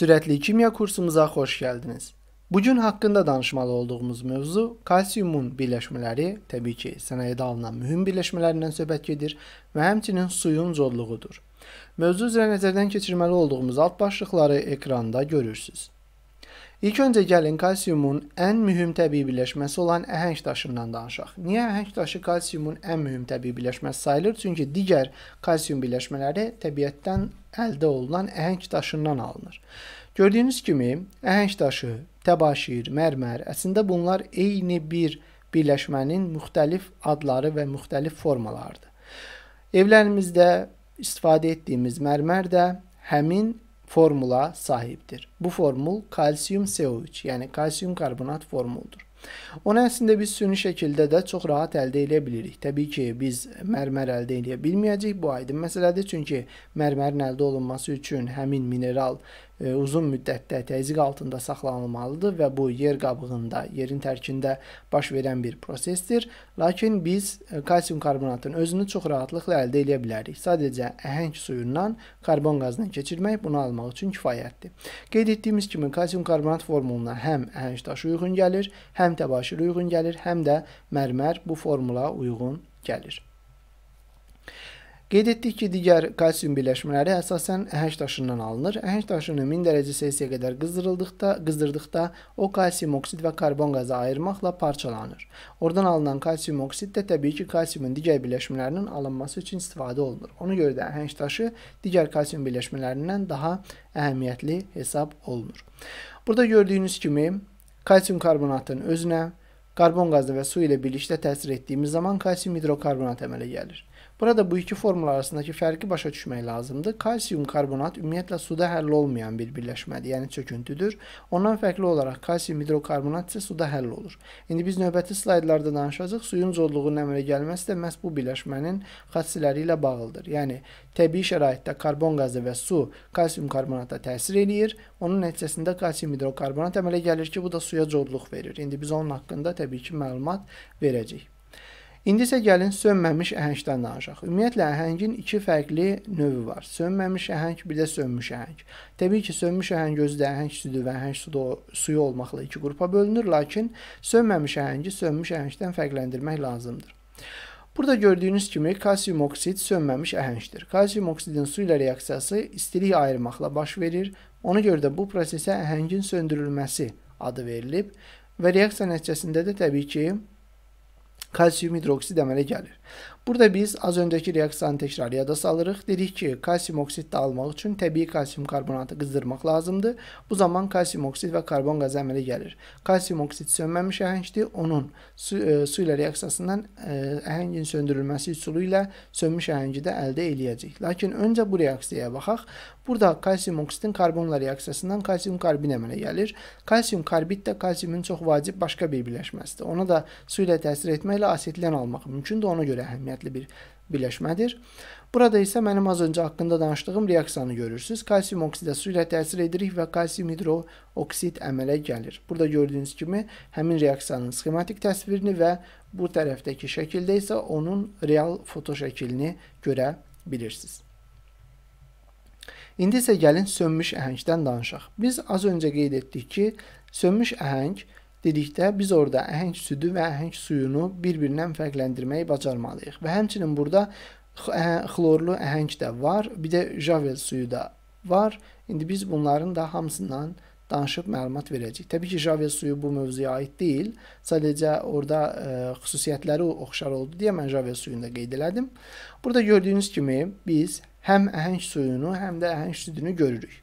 Sürətli kimya kursumuza xoş gəldiniz. Bugün haqqında danışmalı olduğumuz mövzu kalsiumun birləşmələri, təbii ki, sənayədə alınan mühüm birləşmələrindən söhbət gedir və həmçinin suyun zorluğudur. Mövzu üzrə nəzərdən keçirməli olduğumuz alt başlıqları ekranda görürsüz. İlk öncə gəlin kalsiumun ən mühüm təbii birləşməsi olan əhəng daşından danışaq. Niyə əhəng daşı kalsiumun ən mühüm təbii birləşməsi sayılır? Çünki digər kalsium birləşmələri təbiətdən əldə olunan əhəng daşından alınır. Gördüyünüz kimi, əhəng daşı, təbaşir, mərmər, əslində bunlar eyni bir birləşmənin müxtəlif adları və müxtəlif formalarıdır. Evlərimizdə istifadə etdiyimiz mərmər də həmin formula sahibdir. Bu formul kalsium CO3, yəni kalsium karbonat formuludur. Onu əslində biz süni şəkildə də çox rahat əldə edə bilirik. Təbii ki, biz mərmər əldə edə bilməyəcəyik. Bu aydın məsələdir, çünki mərmərin əldə olunması üçün həmin mineral uzun müddətdə təzyiq altında saxlanılmalıdır və bu yer qabığında, yerin tərkində baş verən bir prosesdir. Lakin biz e, kalsium karbonatın özünü çox rahatlıqla əldə edə bilərik. Sadəcə əhəng suyundan karbon qazını keçirmək bunu almaq üçün kifayətdir. Qeyd etdiyimiz kimi kalsium karbonat formuluna həm əhəng daşı uyğun gəlir, həm təbaşir uyğun gəlir, həm də mərmər bu formula uyğun gəlir. Qeyd etdik ki, digər kalsium birləşmələri əsasən əhəng daşından alınır. Əhəng daşını 1000 dərəcə Selsiyə qədər qızdırıldıqda, qızdırdıqda o kalsium oksid və karbon qazı ayırmaqla parçalanır. Oradan alınan kalsium oksid də təbii ki, kalsiumun digər birləşmələrinin alınması üçün istifadə olunur. Ona görə də əhəng daşı digər kalsium birləşmələrindən daha əhəmiyyətli hesab olunur. Burada gördüyünüz kimi kalsium karbonatın özünə karbon qazı və su ilə birlikdə təsir etdiyimiz zaman kalsium hidrokarbonat əmələ gəlir. Burada bu iki formul arasındakı fərqi başa düşmək lazımdır. Kalsium karbonat ümumiyyətlə suda həll olmayan bir birləşmədir, yəni çöküntüdür. Ondan fərqli olaraq kalsium hidrokarbonat isə suda həll olur. İndi biz növbəti slaydlarda danışacağıq. Suyun zorluğunun əmələ gəlməsi də məhz bu birləşmənin xassələri ilə bağlıdır. Yəni təbii şəraitdə karbon qazı və su kalsium karbonata təsir eləyir. Onun nəticəsində kalsium hidrokarbonat əmələ gəlir ki, bu da suya zorluq verir. İndi biz onun haqqında təbii ki, məlumat verəcəyik. İndi isə gəlin sönməmiş əhəngdən danışaq. Ümumiyyətlə əhəngin iki fərqli növü var. Sönməmiş əhəng, bir də sönmüş əhəng. Təbii ki, sönmüş əhəng özü də əhəng südü və əhəng suda suyu olmaqla iki qrupa bölünür, lakin sönməmiş əhəngi sönmüş əhəngdən fərqləndirmək lazımdır. Burada gördüyünüz kimi kalsium oksid sönməmiş əhəngdir. Kalsium oksidin su ilə reaksiyası istilik ayırmaqla baş verir. Ona görə də bu prosesə əhəngin söndürülməsi adı verilib və reaksiya nəticəsində də təbii ki, kalsium hidroksid əmələ gəlir. Burada biz az öncəki reaksiyanı təkrar yada salırıq. Dedik ki, kalsium oksid almaq üçün təbii kalsium karbonatı qızdırmaq lazımdır. Bu zaman kalsium oksid və karbon qazı əmələ gəlir. Kalsium oksid sönməmiş əhəngdir. Onun su, e, su ilə reaksiyasından e, əhəngin söndürülməsi üsulu ilə sönmüş əhəngi də əldə eləyəcəyik. Lakin öncə bu reaksiyaya baxaq. Burada kalsium oksidin karbonla reaksiyasından kalsium karbin əmələ gəlir. Kalsium karbid də kalsiumun çox vacib başqa bir birləşməsidir. Ona da su ilə təsir etməklə asetilən almaq mümkündür. Ona görə əhəmiyyətlidir əhəmiyyətli bir birləşmədir. Burada isə mənim az öncə haqqında danışdığım reaksiyanı görürsüz. Kalsium oksidə su ilə təsir edirik və kalsium hidrooksid əmələ gəlir. Burada gördüyünüz kimi həmin reaksiyanın sxematik təsvirini və bu tərəfdəki şəkildə isə onun real foto şəklini görə bilirsiniz. İndi isə gəlin sönmüş əhəngdən danışaq. Biz az öncə qeyd etdik ki, sönmüş əhəng dedikdə biz orada əhəng südü və əhəng suyunu bir-birindən fərqləndirməyi bacarmalıyıq. Və həmçinin burada xlorlu əhəng də var, bir də javel suyu da var. İndi biz bunların da hamısından danışıb məlumat verəcəyik. Təbii ki, javel suyu bu mövzuya aid deyil. Sadəcə orada ə, xüsusiyyətləri oxşar oldu deyə mən javel suyunu da qeyd elədim. Burada gördüyünüz kimi biz həm əhəng suyunu, həm də əhəng südünü görürük.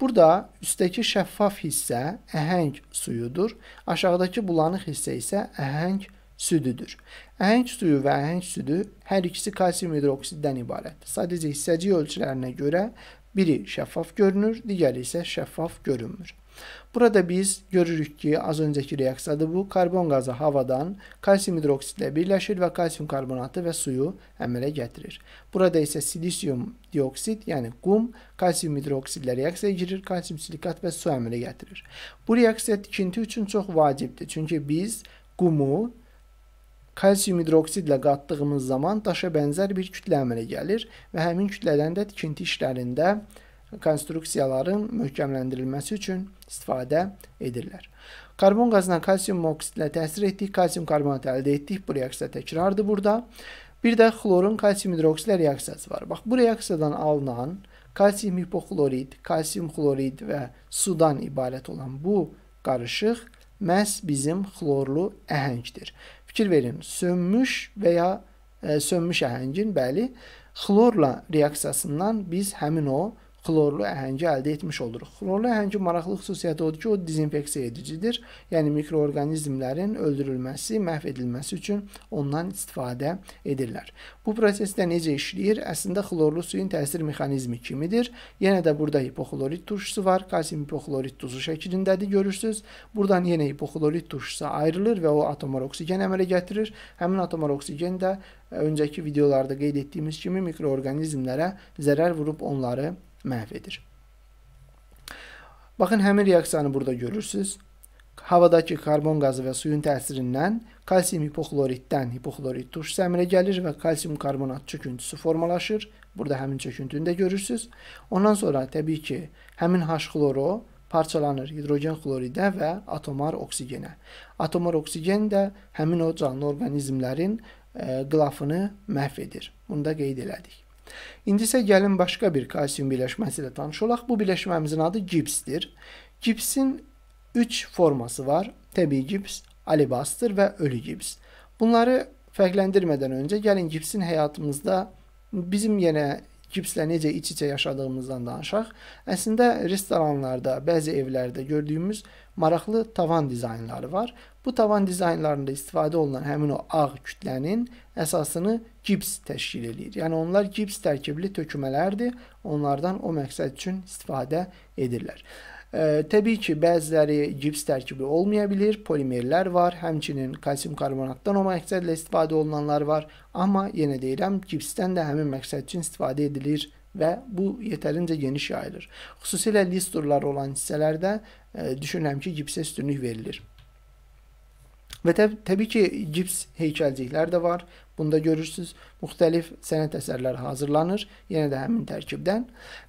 Burada üstdəki şəffaf hissə əhəng suyudur, aşağıdakı bulanıq hissə isə əhəng südüdür. Əhəng suyu və əhəng südü hər ikisi kalsium hidroksiddən ibarətdir. Sadəcə hissəcik ölçülərinə görə biri şəffaf görünür, digəri isə şəffaf görünmür. Burada biz görürük ki, az öncəki reaksiyadır bu. Karbon qazı havadan kalsium hidroksidlə birləşir və kalsium karbonatı və suyu əmələ gətirir. Burada isə silisium dioksid, yəni qum, kalsium hidroksidlə reaksiyaya girir, kalsium silikat və su əmələ gətirir. Bu reaksiya tikinti üçün çox vacibdir. Çünki biz qumu kalsium hidroksidlə qatdığımız zaman daşa bənzər bir kütlə əmələ gəlir və həmin kütlədən də tikinti işlərində konstruksiyaların möhkəmləndirilməsi üçün istifadə edirlər. Karbon qazına kalsium oksidlə təsir etdik, kalsium karbonat əldə etdik. Bu reaksiya təkrardır burada. Bir də xlorun kalsium hidroksidlə reaksiyası var. Bax, bu reaksiyadan alınan kalsium hipoklorid, kalsium xlorid və sudan ibarət olan bu qarışıq məhz bizim xlorlu əhəngdir. Fikir verin, sönmüş və ya e, sönmüş əhəngin bəli xlorla reaksiyasından biz həmin o xlorlu əhəngi əldə etmiş oluruq. Xlorlu əhəngin maraqlı xüsusiyyəti odur ki, o dezinfeksiya edicidir. Yəni mikroorqanizmlərin öldürülməsi, məhv edilməsi üçün ondan istifadə edirlər. Bu prosesdə necə işləyir? Əslində xlorlu suyun təsir mexanizmi kimidir. Yenə də burada hipoxlorid turşusu var. Kalsium hipoxlorid duzu şəklindədir, görürsüz. Buradan yenə hipoxlorid turşusu ayrılır və o atomar oksigen əmələ gətirir. Həmin atomar oksigen də öncəki videolarda qeyd etdiyimiz kimi mikroorqanizmlərə zərər vurub onları məhv edir. Baxın, həmin reaksiyanı burada görürsünüz. Havadakı karbon qazı və suyun təsirindən kalsium hipoxloriddən hipoxlorid turşusu əmələ gəlir və kalsium karbonat çöküntüsü formalaşır. Burada həmin çöküntünü də görürsünüz. Ondan sonra təbii ki, həmin H-xloro parçalanır hidrogen xloridə və atomar oksigenə. Atomar oksigen də həmin o canlı orqanizmlərin ə, qılafını məhv edir. Bunu da qeyd elədik. İndi isə gəlin başqa bir kalsium birləşməsi ilə tanış olaq. Bu birləşməmizin adı gipsdir. Gipsin 3 forması var. Təbii gips, alibastır və ölü gips. Bunları fərqləndirmədən öncə gəlin gipsin həyatımızda bizim yenə gipslə necə iç-içə yaşadığımızdan danışaq. Əslində restoranlarda, bəzi evlərdə gördüyümüz maraqlı tavan dizaynları var. Bu tavan dizaynlarında istifadə olunan həmin o ağ kütlənin əsasını gips təşkil edir. Yəni onlar gips tərkibli tökmələrdir. Onlardan o məqsəd üçün istifadə edirlər. Ə, təbii ki, bəziləri gips tərkibi olmaya bilər, polimerlər var, həmçinin kalsium karbonatdan o məqsədlə istifadə olunanlar var, amma yenə deyirəm, gipsdən də həmin məqsəd üçün istifadə edilir və bu yetərincə geniş yayılır. Xüsusilə listurlar olan hissələrdə ə, düşünürəm ki, gipsə üstünlük verilir. Və təb təbii ki, gips heykəlciklər də var. Bunda görürsüz, müxtəlif sənət əsərləri hazırlanır, yenə də həmin tərkibdən.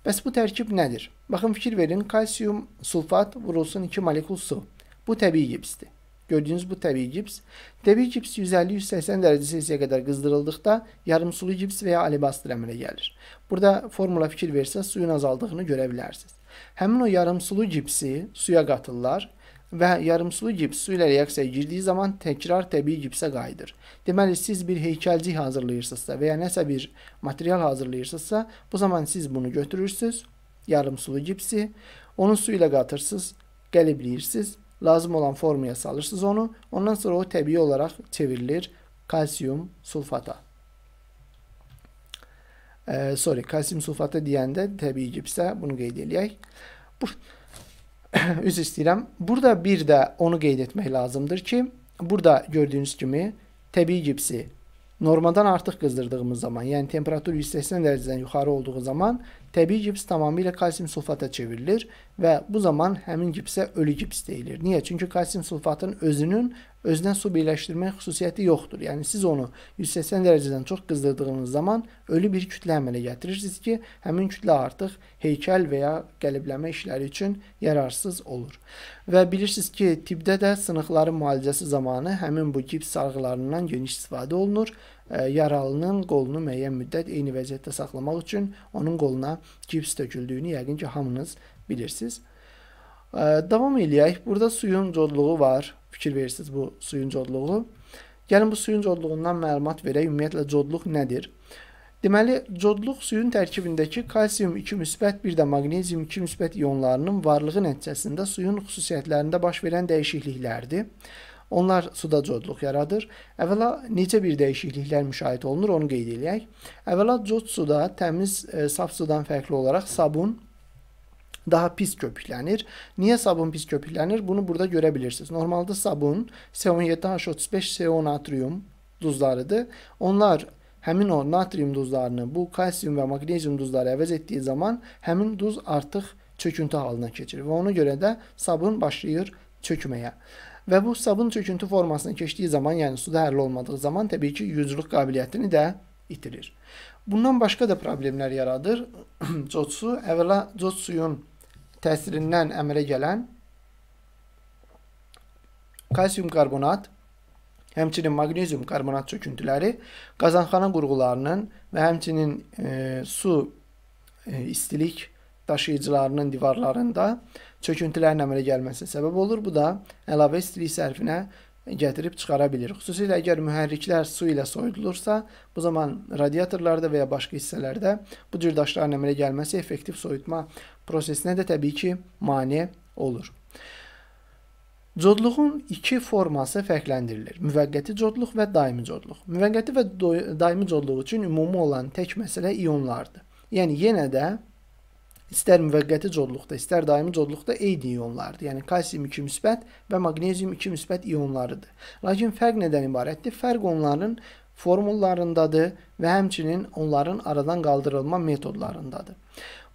Bəs bu tərkib nədir? Baxın, fikir verin, kalsium sulfat vurulsun 2 molekul su. Bu təbii gipsdir. Gördüyünüz bu təbii gips. Təbii gips 150-180 dərəcə Selsiyə qədər qızdırıldıqda yarımsulu gips və ya alibastr əmələ gəlir. Burada formula fikir versəz suyun azaldığını görə bilərsiniz. Həmin o yarımsulu gipsi suya qatırlar və yarımsulu gips su ilə reaksiyaya girdiyi zaman təkrar təbii gipsə qayıdır. Deməli, siz bir heykəlcik hazırlayırsınızsa və ya nəsə bir material hazırlayırsınızsa, bu zaman siz bunu götürürsüz, yarımsulu gipsi, onu su ilə qatırsınız, qəlibliyirsiniz, lazım olan formaya salırsınız onu, ondan sonra o təbii olaraq çevrilir kalsium sulfata. Ee, sorry, kalsium sulfata deyəndə təbii gipsə bunu qeyd eləyək. Bu üzr istəyirəm. Burada bir də onu qeyd etmək lazımdır ki, burada gördüyünüz kimi təbii gipsi normadan artıq qızdırdığımız zaman, yəni temperatur 180 dərəcədən yuxarı olduğu zaman təbii gips tamamilə kalsium sulfata çevrilir və bu zaman həmin gipsə ölü gips deyilir. Niyə? Çünki kalsium sulfatın özünün özünə su birləşdirmək xüsusiyyəti yoxdur. Yəni siz onu 180 dərəcədən çox qızdırdığınız zaman ölü bir kütlə əmələ gətirirsiniz ki, həmin kütlə artıq heykəl və ya qəlibləmə işləri üçün yararsız olur. Və bilirsiniz ki, tibbdə də sınıqların müalicəsi zamanı həmin bu gips sarğılarından geniş istifadə olunur. Yaralının qolunu müəyyən müddət eyni vəziyyətdə saxlamaq üçün onun qoluna gips töküldüyünü yəqin ki, hamınız bilirsiniz. Davam eləyək. Burada suyun codluğu var. Fikir verirsiniz bu suyun codluğu. Gəlin bu suyun codluğundan məlumat verək. Ümumiyyətlə codluq nədir? Deməli, codluq suyun tərkibindəki kalsium 2 müsbət, bir də maqnezium 2 müsbət ionlarının varlığı nəticəsində suyun xüsusiyyətlərində baş verən dəyişikliklərdir. Onlar suda codluq yaradır. Əvvəla necə bir dəyişikliklər müşahidə olunur, onu qeyd edək. Əvvəla cod suda təmiz, e, saf sudan fərqli olaraq sabun, daha pis köpüklənir. Niyə sabun pis köpüklənir? Bunu burada görə bilirsiniz. Normalda sabun C17H35 CO natrium duzlarıdır. Onlar həmin o natrium duzlarını bu kalsium və maqnezium duzları əvəz etdiyi zaman həmin duz artıq çöküntü halına keçir və ona görə də sabun başlayır çökməyə. Və bu sabun çöküntü formasına keçdiyi zaman, yəni suda hərli olmadığı zaman təbii ki, yuyuculuq qabiliyyətini də itirir. Bundan başqa da problemlər yaradır. Cod su əvvəla cod suyun təsirindən əmələ gələn kalsium karbonat, həmçinin maqnezium karbonat çöküntüləri qazanxana qurğularının və həmçinin e, su e, istilik daşıyıcılarının divarlarında çöküntülərin əmələ gəlməsinə səbəb olur. Bu da əlavə istilik sərfinə gətirib çıxara bilir. Xüsusilə əgər mühərriklər su ilə soyudulursa, bu zaman radiatorlarda və ya başqa hissələrdə bu cür daşların əmələ gəlməsi effektiv soyutma prosesinə də təbii ki, mane olur. Codluğun iki forması fərqləndirilir. Müvəqqəti codluq və daimi codluq. Müvəqqəti və daimi codluq üçün ümumi olan tək məsələ ionlardır. Yəni yenə də İstər müvəqqəti codluqda, istər daimi codluqda eyni ionlardır. Yəni kalsium 2 müsbət və maqnezium 2 müsbət ionlarıdır. Lakin fərq nədən ibarətdir? Fərq onların formullarındadır və həmçinin onların aradan qaldırılma metodlarındadır.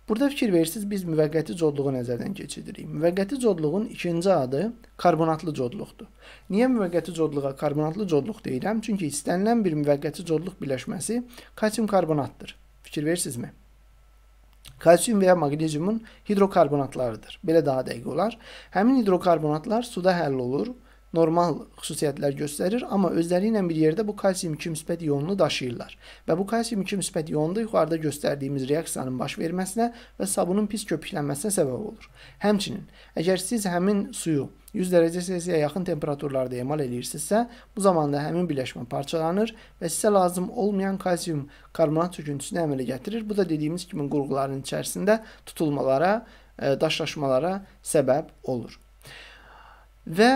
Burada fikir verirsiniz, biz müvəqqəti codluğu nəzərdən keçiririk. Müvəqqəti codluğun ikinci adı karbonatlı codluqdur. Niyə müvəqqəti codluğa karbonatlı codluq deyirəm? Çünki istənilən bir müvəqqəti codluq birləşməsi kalsium karbonatdır. Fikir verirsinizmi? Kalsium və ya maqneziumun hidrokarbonatlarıdır. Belə daha dəqiq olar. Həmin hidrokarbonatlar suda həll olur, normal xüsusiyyətlər göstərir, amma özləri ilə bir yerdə bu kalsium 2 müsbət ionunu daşıyırlar. Və bu kalsium 2 müsbət ionu da yuxarıda göstərdiyimiz reaksiyanın baş verməsinə və sabunun pis köpüklənməsinə səbəb olur. Həmçinin, əgər siz həmin suyu 100 dərəcə Selsiyə yaxın temperaturlarda emal edirsinizsə, bu zamanda həmin birləşmə parçalanır və sizə lazım olmayan kalsium karbonat çöküntüsünü əmələ gətirir. Bu da dediyimiz kimi qurğuların içərisində tutulmalara, e, daşlaşmalara səbəb olur. Və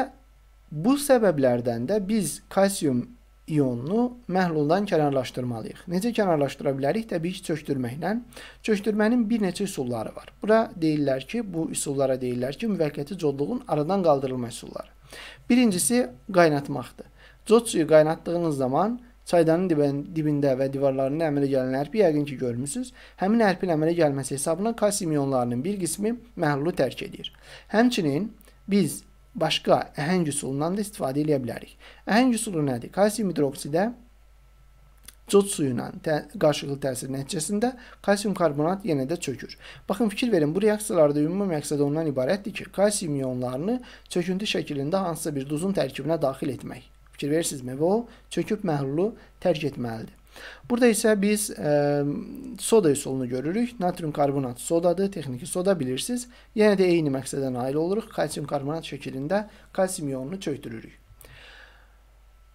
bu səbəblərdən də biz kalsium ionunu məhluldan kənarlaşdırmalıyıq. Necə kənarlaşdıra bilərik? Təbii ki, çökdürməklə. Çökdürmənin bir neçə üsulları var. Bura deyirlər ki, bu üsullara deyirlər ki, müvəqqəti codluğun aradan qaldırılma üsulları. Birincisi qaynatmaqdır. Cod suyu qaynatdığınız zaman çaydanın dibində və divarlarında əmələ gələn ərpi yəqin ki, görmüsüz. Həmin ərpin əmələ gəlməsi hesabına kalsium ionlarının bir qismi məhlulu tərk edir. Həmçinin biz başqa əhəng üsulundan da istifadə edə bilərik. Əhəng üsulu nədir? Kalsium hidroksidə cod suyu ilə tə qarşılıqlı təsir nəticəsində kalsium karbonat yenə də çökür. Baxın, fikir verin, bu reaksiyalarda ümumi məqsəd ondan ibarətdir ki, kalsium ionlarını çöküntü şəklində hansısa bir duzun tərkibinə daxil etmək. Fikir verirsinizmi? Və o çöküb məhlulu tərk etməlidir. Burada isə biz ə, soda üsulunu görürük. Natrium karbonat sodadır, texniki soda bilirsiniz. Yenə də eyni məqsədə nail oluruq. Kalsium karbonat şəklində kalsium ionunu çökdürürük.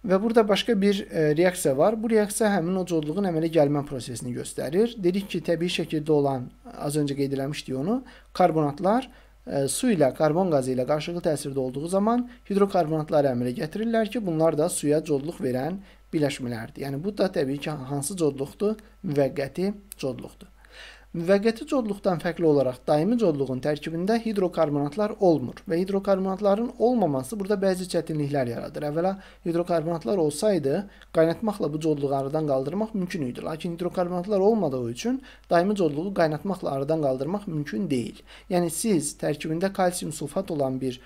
Və burada başqa bir e, reaksiya var. Bu reaksiya həmin o codluğun əmələ gəlmə prosesini göstərir. Dedik ki, təbii şəkildə olan, az öncə qeyd eləmişdik onu, karbonatlar e, su ilə karbon qazı ilə qarşılıqlı təsirdə olduğu zaman hidrokarbonatları əmələ gətirirlər ki, bunlar da suya codluq verən birləşmələrdir. Yəni bu da təbii ki, hansı codluqdur? Müvəqqəti codluqdur. Müvəqqəti codluqdan fərqli olaraq daimi codluğun tərkibində hidrokarbonatlar olmur və hidrokarbonatların olmaması burada bəzi çətinliklər yaradır. Əvvəla hidrokarbonatlar olsaydı, qaynatmaqla bu codluğu aradan qaldırmaq mümkün idi. Lakin hidrokarbonatlar olmadığı üçün daimi codluğu qaynatmaqla aradan qaldırmaq mümkün deyil. Yəni siz tərkibində kalsium sulfat olan bir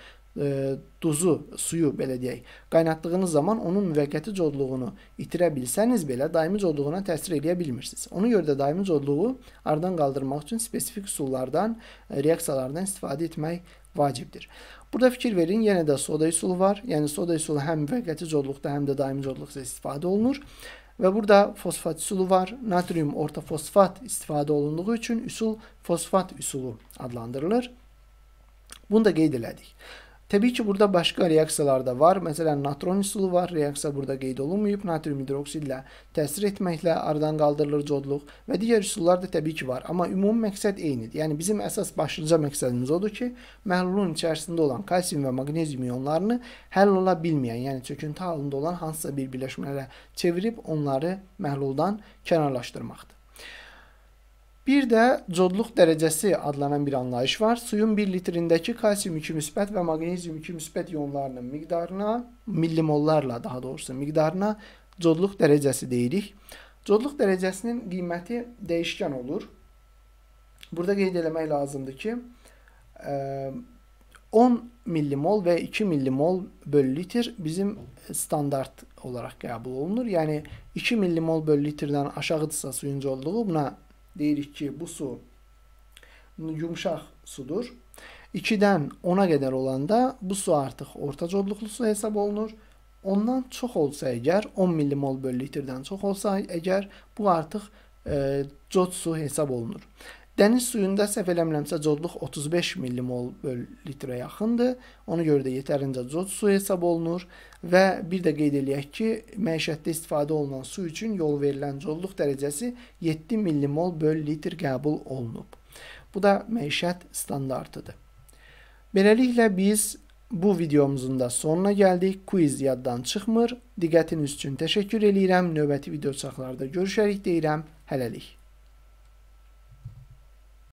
duzu, suyu belə deyək, qaynatdığınız zaman onun müvəqqəti codluğunu itirə bilsəniz belə daimi codluğuna təsir edə bilmirsiniz. Ona görə də daimi codluğu aradan qaldırmaq üçün spesifik üsullardan, e, reaksiyalardan istifadə etmək vacibdir. Burada fikir verin, yenə də soda üsulu var. Yəni soda üsulu həm müvəqqəti codluqda, həm də daimi codluqda istifadə olunur. Və burada fosfat üsulu var. Natrium ortofosfat istifadə olunduğu üçün üsul fosfat üsulu adlandırılır. Bunu da qeyd elədik. Təbii ki, burada başqa reaksiyalar da var. Məsələn, natron üsulu var. Reaksiya burada qeyd olunmayıb. Natrium hidroksidlə təsir etməklə aradan qaldırılır codluq və digər üsullar da təbii ki, var. Amma ümumi məqsəd eynidir. Yəni bizim əsas başlıca məqsədimiz odur ki, məhlulun içərisində olan kalsium və maqnezium ionlarını həll ola bilməyən, yəni çöküntü halında olan hansısa bir birləşmələrə çevirib onları məhluldan kənarlaşdırmaqdır. Bir də codluq dərəcəsi adlanan bir anlayış var. Suyun 1 litrindəki kalsium 2 müsbət və maqnezium 2 müsbət ionlarının miqdarına, millimollarla daha doğrusu miqdarına codluq dərəcəsi deyirik. Codluq dərəcəsinin qiyməti dəyişkən olur. Burada qeyd eləmək lazımdır ki, ə, 10 millimol və 2 millimol bölü litr bizim standart olaraq qəbul olunur. Yəni 2 millimol bölü litrdən aşağıdırsa suyun corluğu buna deyirik ki, bu su yumşaq sudur. 2-dən 10-a qədər olanda bu su artıq orta corluqlu su hesab olunur. Ondan çox olsa əgər 10 millimol bölü litrdən çox olsa əgər bu artıq e, cod su hesab olunur. Dəniz suyunda səhv eləmirəmsə codluq 35 millimol litrə yaxındır. Ona görə də yetərincə cod su hesab olunur və bir də qeyd eləyək ki, məişətdə istifadə olunan su üçün yol verilən codluq dərəcəsi 7 millimol böl litr qəbul olunub. Bu da məişət standartıdır. Beləliklə biz bu videomuzun da sonuna gəldik. Quiz yaddan çıxmır. Diqqətiniz üçün təşəkkür eləyirəm. Növbəti video çaxlarda görüşərik deyirəm. Hələlik.